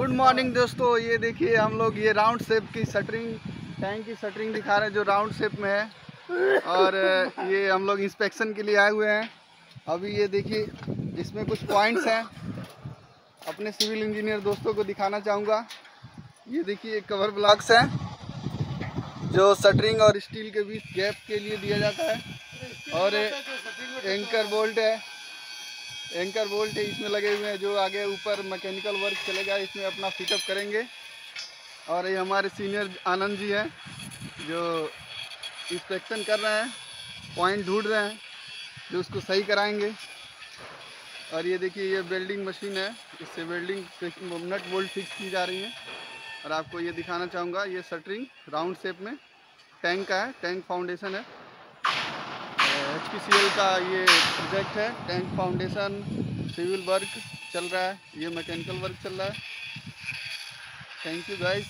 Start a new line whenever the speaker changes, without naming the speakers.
Good morning दोस्तों। ये देखिए हम लोग ये राउंड शेप की शटरिंग टैंक की शटरिंग दिखा रहे हैं जो राउंड शेप में है। और ये हम लोग इंस्पेक्शन के लिए आए हुए हैं। अभी ये देखिए इसमें कुछ पॉइंट्स हैं। अपने सिविल इंजीनियर दोस्तों को दिखाना चाहूँगा। ये देखिए कवर ब्लॉक्स हैं जो शटरिंग और स्टील के बीच गैप के लिए दिया जाता है। और एंकर बोल्ट है। एंकर बोल्ट इसमें लगे हुए हैं, जो आगे ऊपर मैकेनिकल वर्क चलेगा, इसमें अपना फिटअप करेंगे। और ये हमारे सीनियर आनंद जी हैं, जो इंस्पेक्शन कर रहे हैं पॉइंट ढूंढ रहे हैं, जो उसको सही कराएँगे। और ये देखिए, ये वेल्डिंग मशीन है, इससे वेल्डिंग नट बोल्ट फिक्स की जा रही है। और आपको ये दिखाना चाहूँगा, ये शटरिंग राउंड शेप में टैंक का है टैंक फाउंडेशन है। एच का ये प्रोजेक्ट है, टैंक फाउंडेशन, सिविल वर्क चल रहा है, ये मैकेनिकल वर्क चल रहा है। Thank you guys